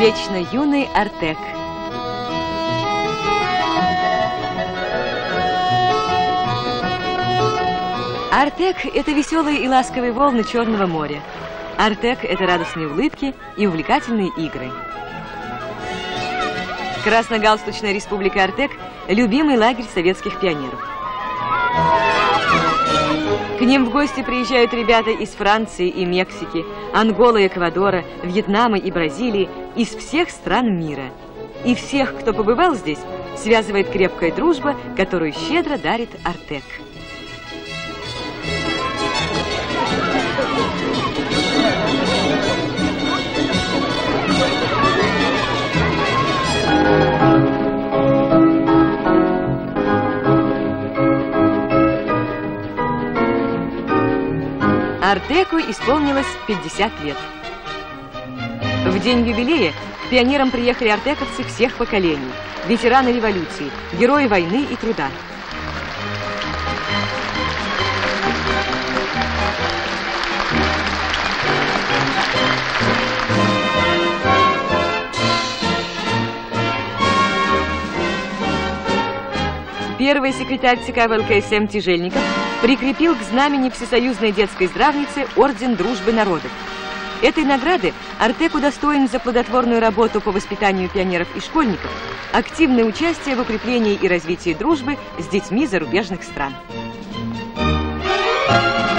Вечно юный Артек. Артек – это веселые и ласковые волны Черного моря. Артек – это радостные улыбки и увлекательные игры. Красногалстучная республика Артек – любимый лагерь советских пионеров. К ним в гости приезжают ребята из Франции и Мексики, Анголы, Эквадора, Вьетнама и Бразилии, из всех стран мира. И всех, кто побывал здесь, связывает крепкая дружба, которую щедро дарит Артек. Артеку исполнилось 50 лет. В день юбилея пионерам приехали артековцы всех поколений, ветераны революции, герои войны и труда. Первый секретарь ЦК ВЛКСМ Тяжельников прикрепил к знамени Всесоюзной детской здравницы Орден Дружбы Народов. Этой награды Артек удостоен за плодотворную работу по воспитанию пионеров и школьников, активное участие в укреплении и развитии дружбы с детьми зарубежных стран. Thank you.